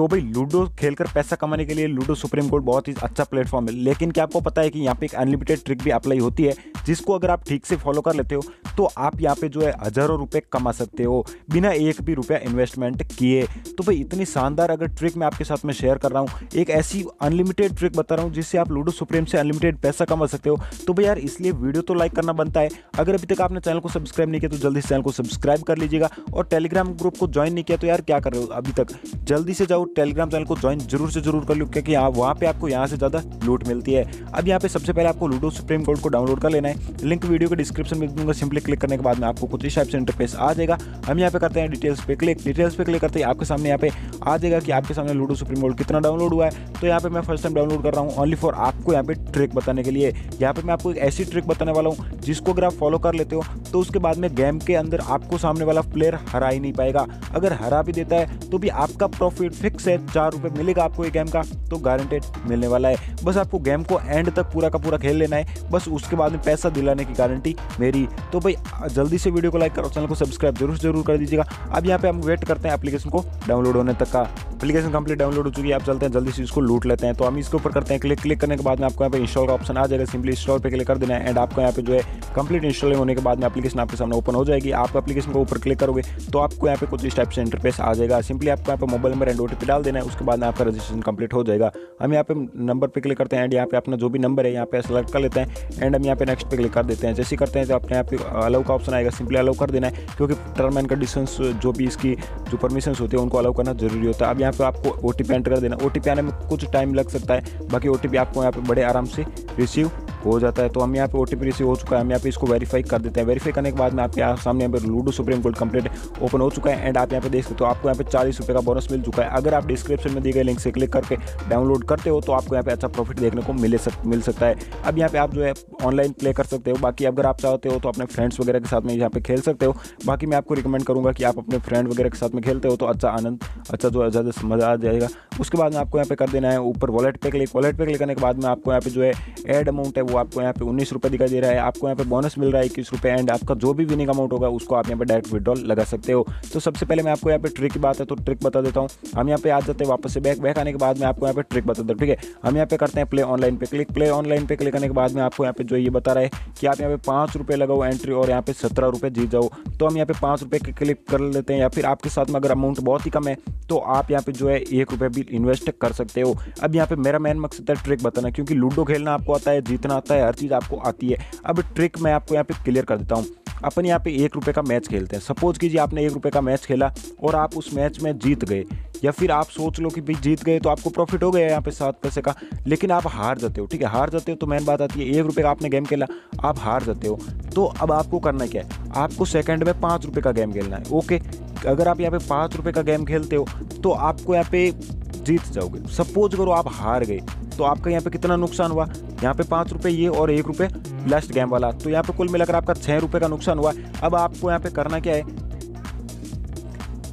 तो भाई लूडो खेलकर पैसा कमाने के लिए लूडो सुप्रीम कोर्ट बहुत ही अच्छा प्लेटफॉर्म है। लेकिन क्या आपको पता है कि यहाँ पे एक अनलिमिटेड ट्रिक भी अप्लाई होती है, जिसको अगर आप ठीक से फॉलो कर लेते हो तो आप यहाँ पे जो है हज़ारों रुपए कमा सकते हो, बिना एक भी रुपया इन्वेस्टमेंट किए। तो भाई इतनी शानदार अगर ट्रिक मैं आपके साथ में शेयर कर रहा हूँ, एक ऐसी अनलिमिटेड ट्रिक बता रहा हूँ, जिससे आप लूडो सुप्रीम से अनलिमिटेड पैसा कमा सकते हो। तो भाई यार इसलिए वीडियो तो लाइक करना बनता है। अगर अभी तक आपने चैनल को सब्सक्राइब नहीं किया तो जल्दी चैनल को सब्सक्राइब कर लीजिएगा और टेलीग्राम ग्रुप को ज्वाइन नहीं किया तो यार क्या कर रहे हो अभी तक? जल्दी से जाओ टेलीग्राम चैनल को ज्वाइन ज़रूर से ज़रूर कर लो, क्योंकि यहाँ वहाँ पे आपको यहाँ से ज़्यादा लूट मिलती है। अब यहाँ पे सबसे पहले आपको लूडो सुप्रीम कोर्ट को डाउनलोड कर लेना है। लिंक वीडियो के डिस्क्रिप्शन में दूँगा सिंपली क्लिक करने के बाद में आपको कुछ इस टाइप से इंटरफेस आ जाएगा। हम यहाँ पे करते हैं डिटेल्स पे क्लिक डिटेल्स पे क्लिक करते हैं आपके सामने यहाँ पे आ जाएगा कि आपके सामने लूडो सुप्रीम कोड कितना डाउनलोड हुआ है। तो यहाँ पे मैं फ़र्स्ट टाइम डाउनलोड कर रहा हूँ ओनली फॉर आपको यहाँ पे ट्रिक बताने के लिए। यहाँ पे मैं आपको एक ऐसी ट्रिक बताने वाला हूँ जिसको अगर आप फॉलो कर लेते हो तो उसके बाद में गेम के अंदर आपको सामने वाला प्लेयर हरा ही नहीं पाएगा। अगर हरा भी देता है तो भी आपका प्रॉफिट फिक्स है। चार रुपये मिलेगा आपको ये गेम का तो गारंटेड मिलने वाला है। बस आपको गेम को एंड तक पूरा का पूरा खेल लेना है। बस उसके बाद में पैसा दिलाने की गारंटी मेरी। तो भाई, जल्दी से वीडियो को लाइक करो, चैनल को सब्सक्राइब ज़रूर ज़रूर कर दीजिएगा। अब यहाँ पे हम वेट करते हैं एप्लीकेशन को। डाउनलोड होने तक का। एप्लीकेशन कंप्लीट डाउनलोड हो चुकी है, आप चलते हैं, जल्दी से इसको लूट लेते हैं। तो हम इसके ऊपर करते हैं क्लिक क्लिक करने के बाद में आपको यहाँ पे इंस्टॉल का ऑप्शन आ जाएगा सिंपली इंस्टॉल पे क्लिक कर देना है एंड आपको यहाँ पे जो है कंप्लीट इंस्टॉल होने के बाद में एप्लीकेशन आपके सामने ओपन हो जाएगी। आप एप्लीकेशन को ऊपर क्लिक करोगे तो आपको यहाँ पे कुछ इस टाइप से इंटरफेस आ जाएगा। सिंपली आपको यहाँ पे मोबाइल नंबर एंड ओटीपी डाल देना है, उसके बाद में आपका रजिस्ट्रेशन कंप्लीट हो जाएगा। हम यहाँ पे नंबर पे क्लिक करते हैं एंड यहाँ पे अपना जो भी नंबर है, यहाँ पे सेलेक्ट कर लेते हैं एंड हम यहाँ पे नेक्स्ट पे क्लिक कर देते हैं। जैसे करते हैं तो अपने यहाँ पे अलाउ का ऑप्शन आएगा सिंपली अलाउ कर देना है, क्योंकि टर्म एंड कंडीशन जो भी इसकी जो परमिशन होती है, उनको अलाउ करना ज़रूरी होता है। अब यहाँ पे आपको ओ एंटर कर देना। ओटीपी आने में कुछ टाइम लग सकता है। बाकी ओटीपी आपको यहाँ पर बड़े आराम से रिसीव हो जाता है तो हम यहाँ पे ओ टी रिसीव हो चुका है हम यहाँ पे इसको वेरीफाई कर देते हैं वेरीफाई करने के बाद में आपके सामने यहाँ पे Ludo supreme court complete open हो चुका है एंड आप यहाँ पे देख सकते हो आपको यहाँ पे चालीस रुपये का बोनस मिल चुका है अगर आप डिस्क्रिप्शन में दिए गए लिंक से क्लिक करके डाउनलोड करते हो तो आपको यहाँ पे अच्छा प्रॉफिट देखने को मिले सक, मिल सकता है अब यहाँ पे आप जो है ऑनलाइन प्ले कर सकते हो बाकी अगर आप चाहते हो तो अपने फ्रेंड्स वगैरह के साथ में यहाँ पे खेल सकते हो बाकी मैं आपको रिकमेंड करूँगा कि आप अपने फ्रेंड वगैरह के साथ में खेलते हो तो अच्छा आनंद अच्छा जो है ज़्यादा मज़ा आ जाएगा उसके बाद में आपको यहाँ पे कर देना है ऊपर वॉलेट पे क्लिक वॉलेट पे क्लिक करने के बाद में आपको यहाँ पे जो है एड अमाउंट है वो आपको यहाँ पे उन्नीस रुपये दिखाई दे रहा है आपको यहाँ पे बोनस मिल रहा है इक्कीस रुपये एंड आपका जो भी विनिंग अमाउंट होगा उसको आप यहाँ पे डायरेक्ट विड्रॉल लगा सकते हो तो सबसे पहले मैं आपको यहाँ पे ट्रिक की बात है तो ट्रिक बता देता हूँ हम यहाँ पे आ जाते हैं वापस से बैक बैक आने के बाद में आपको यहाँ पे ट्रिक बता देता हूँ ठीक है हम यहाँ पे करते हैं प्ले ऑनलाइन पे क्लिक प्ले ऑनलाइन पे क्लिक करने के बाद में आपको यहाँ पे जो ये बता रहा है कि आप यहाँ पे पाँच रुपये लगाओ एंट्री और यहाँ पे सत्रह रुपये जीत जाओ तो हम यहाँ पे पाँच रुपये क्लिक कर लेते हैं या फिर आपके साथ में अगर अमाउंट बहुत ही कम है तो आप यहाँ पे जो है एक रुपये भी इन्वेस्ट कर सकते हो अब यहाँ पे मेरा मेन मकसद है ट्रिक बताना क्योंकि लूडो खेलना आपको आता है जीतना आता है, हर चीज़ आपको आती है। अब ट्रिक मैं आपको यहाँ पे क्लियर कर देता हूँ। अपन यहाँ पे एक रुपये का मैच खेलते हैं। सपोज़ कीजिए आपने एक रुपये का मैच खेला और आप उस मैच में जीत गए। या फिर आप सोच लो कि भाई जीत गए तो आपको प्रॉफिट हो गया यहाँ पे सात पैसे का। लेकिन आप हार जाते हो, ठीक है? हार जाते हो तो मेन बात आती है, एक रुपये का आपने गेम खेला, आप हार जाते हो। तो अब आपको करना क्या है? आपको सेकंड में पाँच रुपये का गेम खेलना है। ओके अगर आप यहाँ पे पाँच रुपये का गेम खेलते हो तो आपको यहाँ पे जीत जाओगे। सपोज़ करो आप हार गए तो आपका यहाँ पे कितना नुकसान हुआ? यहाँ पे पाँच रुपये ये और एक रुपये लास्ट गेम वाला। तो यहाँ पे कुल मिलाकर आपका छः रुपये का नुकसान हुआ। अब आपको यहाँ पे करना क्या है?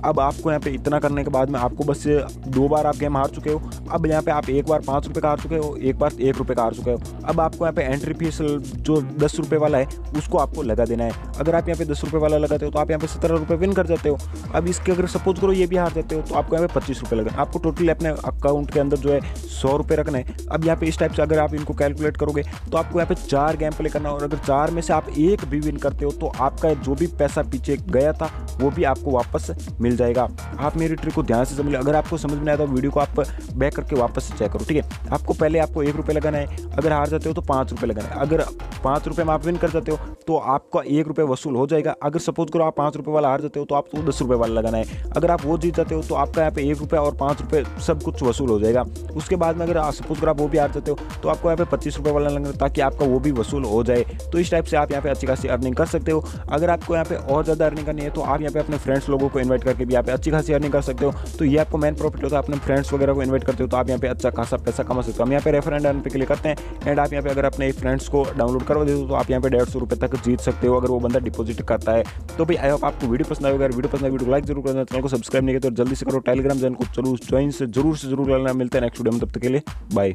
अब आपको यहाँ पे इतना करने के बाद में आपको बस दो बार आप गेम हार चुके हो। अब यहाँ पे आप एक बार पाँच रुपये का हार चुके हो, एक बार एक रुपये का हार चुके हो। अब आपको यहाँ पे एंट्री फ़ीस जो दस रुपये वाला है, उसको आपको लगा देना है। अगर आप यहाँ पे दस रुपये वाला लगाते हो तो आप यहाँ पे सत्रह रुपये विन कर जाते हो। अब इसके अगर सपोज़ करो, ये भी हार जाते हो तो आपको यहाँ पे पच्चीस रुपये लगना आपको टोटली अपने अकाउंट के अंदर जो है सौ रुपये रखना है। अब यहाँ पे इस टाइप से अगर आप इनको कैलकुलेट करोगे तो आपको यहाँ पे चार गेम प्ले करना और अगर चार में से आप एक भी विन करते हो तो आपका जो भी पैसा पीछे गया था वो भी आपको वापस मिल जाएगा। आप मेरी ट्रिक को ध्यान से समझ लो अगर आपको समझ में आया तो वीडियो को आप बैक करके वापस से चेक करो, ठीक है? आपको पहले आपको एक रुपये लगाना है अगर हार जाते हो तो पाँच रुपये लगाना। है अगर पाँच रुपये में आप विन कर जाते हो तो आपका एक रुपये वसूल हो जाएगा। अगर सपोज़ करो आप पाँच रुपये वाला हार जाते हो तो आपको दस रुपये वाला लगाना है। अगर आप वो जीत जाते हो तो आपका यहाँ पे एक रुपये और पाँच रुपये सब कुछ वसूल हो जाएगा। उसके बाद में अगर सपोज़ करो आप वो भी हार जाते हो तो आपको यहाँ पे पच्चीस रुपये वाला लगना ताकि आपका वो भी वसूल हो जाए। तो इस टाइप से आप यहाँ पे अच्छी खासी अर्निंग कर सकते हो। अगर आपको यहाँ पे और ज़्यादा अर्निंग करनी है तो आप यहाँ पे अपने फ्रेंड्स लोगों को इन्वाइट करके भी यहाँ पे अच्छी खासी अर्निंग कर सकते हो। तो ये आपको मेन प्रॉफिट होता है, अपने फ्रेंड्स वगैरह को इन्वाइट करते हो तो आप यहाँ पे अच्छा खासा पैसा कमा सकते हो। हम यहाँ पे रेफर एंड अर्न पे क्लिक करते हैं। एंड आप यहाँ पे अगर अपने फ्रेंड्स को डाउनलोड करवा देते हो तो आप यहाँ पे डेढ़ सौ रुपये तक जीत सकते हो अगर वो बंदा डिपॉजिट करता है। तो भाई आई होप आपको वीडियो पसंद आएगा वीडियो पसंद वीडियो लाइक ज़रूर करना चैनल को सब्सक्राइब नहीं किया तो जल्दी से करो। टेलीग्राम चैनल को ज़रूर ज्वाइन से ज़रूर से ज़रूर लेना मिलते हैं नेक्स्ट वीडियो में, तब तक के लिए बाय